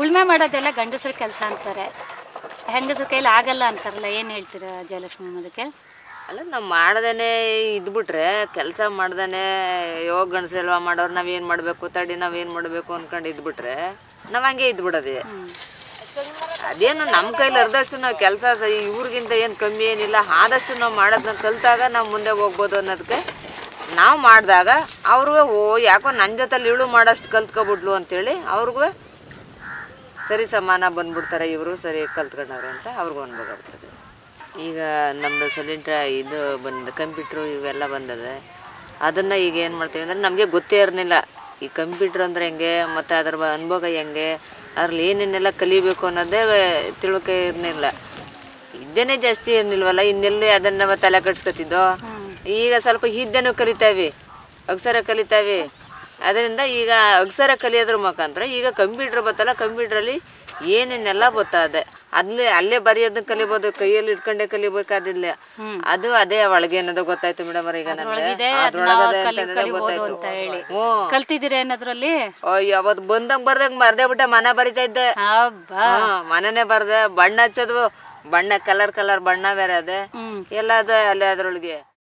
ಉಳ್ಮೆ ಮಾಡೋದೆಲ್ಲ ಗಂಡಸ್ರ ಕೆಲಸ ಅಂತಾರೆ. ಹೆಂಗಸ್ರ ಕೈಲಿ ಆಗಲ್ಲ ಅಂತಾರಲ್ಲ, ಏನು ಹೇಳ್ತೀರಾ ಜಯಲಕ್ಷ್ಮಿ ಅದಕ್ಕೆ? ಅಲ್ಲ, ನಾವು ಮಾಡ್ದೇ ಇದ್ಬಿಟ್ರೆ ಕೆಲಸ ಮಾಡ್ದೇ ಯೋಗ ಗಂಡಸಲ್ವಾ ಮಾಡೋರು ನಾವೇನು ಮಾಡಬೇಕು, ತಡಿ ನಾವೇನು ಮಾಡಬೇಕು ಅಂದ್ಕೊಂಡು ಇದ್ಬಿಟ್ರೆ ನಾವು ಹಂಗೆ ಇದ್ಬಿಡೋದೆ ಅದೇನು ನಮ್ಮ ಕೈಲಿ ಅರ್ಧಷ್ಟು ನಾವು ಕೆಲಸ ಇವ್ರಿಗಿಂತ ಏನು ಕಮ್ಮಿ ಏನಿಲ್ಲ, ಆದಷ್ಟು ನಾವು ಮಾಡೋದನ್ನ ಕಲ್ತಾಗ ನಾವು ಮುಂದೆ ಹೋಗ್ಬೋದು ಅನ್ನೋದಕ್ಕೆ ನಾವು ಮಾಡಿದಾಗ ಅವ್ರಿಗೂ, ಓ, ಯಾಕೋ ನನ್ನ ಜೊತೆಲಿ ಇಳು ಮಾಡೋಷ್ಟು ಕಲ್ತ್ಕೊಬಿಡ್ಲು ಅಂತೇಳಿ ಅವ್ರಿಗೂ ಸರಿ ಸಮಾನ ಬಂದ್ಬಿಡ್ತಾರೆ ಇವರು ಸರಿ ಕಲ್ತ್ಕೊಂಡವ್ರೆ ಅಂತ ಅವ್ರಿಗೂ ಅನುಭವ ಬರ್ತದೆ ಈಗ ನಮ್ಮದು ಸಿಲಿಂಡ್ರ ಇದು ಬಂದ ಕಂಪ್ಯೂಟ್ರು ಇವೆಲ್ಲ ಬಂದದೆ ಅದನ್ನು ಈಗ ಏನು ಮಾಡ್ತೀವಿ ಅಂದರೆ ನಮಗೆ ಗೊತ್ತೇ ಇರಲಿಲ್ಲ. ಈ ಕಂಪ್ಯೂಟ್ರ್ ಅಂದರೆ ಹೆಂಗೆ ಮತ್ತು ಅದ್ರ ಅನುಭವ ಹೆಂಗೆ ಅದ್ರಲ್ಲಿ ಏನೇನೆಲ್ಲ ಕಲಿಬೇಕು ಅನ್ನೋದೇ ತಿಳ್ಕೆ ಇರಲಿಲ್ಲ. ಇದ್ದೇನೆ ಜಾಸ್ತಿ ಇರಲಿಲ್ವಲ್ಲ ಇನ್ನೆಲ್ಲಿ ಅದನ್ನು ತಲೆ ಕಟ್ಸ್ಕೊತಿದ್ದೋ ಈಗ ಸ್ವಲ್ಪ ಇದ್ದೇನೂ ಕಲಿತಾವೆ ಅಕ್ಷರ ಕಲಿತಾವೆ. ಅದರಿಂದ ಈಗ ಅಕ್ಷರ ಕಲಿಯೋದ್ರ ಮುಖಾಂತರ ಈಗ ಕಂಪ್ಯೂಟ್ರ್ ಬತ್ತಲ್ಲ ಕಂಪ್ಯೂಟ್ರಲ್ಲಿ ಏನೇನೆಲ್ಲ ಗೊತ್ತಾದೆ ಅಲ್ಲೇ ಅಲ್ಲೇ ಬರೆಯೋದನ್ನ ಕಲಿಬೋದು ಕೈಯಲ್ಲಿ ಇಟ್ಕೊಂಡೆ ಕಲಿಬೇಕಾದಿಲ್ಲ ಅದು ಅದೇ ಒಳಗೆ ಅನ್ನೋದು ಗೊತ್ತಾಯ್ತು ಮೇಡಮ್ ಈಗ ಗೊತ್ತಾಯ್ತು? ಕಲ್ತಿದ್ದೀರಾ ಅವತ್ತು ಬಂದಂಗೆ ಬರ್ದಂಗೆ ಮರ್ದೇ ಬಿಟ್ಟೆ ಮನೆ ಬರಿತಾ ಇದ್ದೆ. ಮನೇನೆ ಬರ್ದೆ. ಬಣ್ಣ ಹಚ್ಚೋದು ಬಣ್ಣ ಕಲರ್ ಕಲರ್ ಬಣ್ಣ ಬೇರೆ ಅದೇ. ಎಲ್ಲ ಅದ ಅಲ್ಲೇ ಅದ್ರೊಳಗೆ.